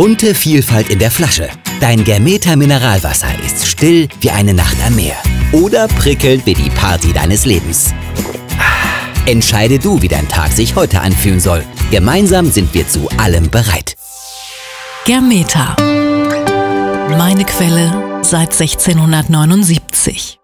Bunte Vielfalt in der Flasche. Dein Germeter Mineralwasser ist still wie eine Nacht am Meer. Oder prickelt wie die Party deines Lebens. Entscheide du, wie dein Tag sich heute anfühlen soll. Gemeinsam sind wir zu allem bereit. Germeter. Meine Quelle seit 1679.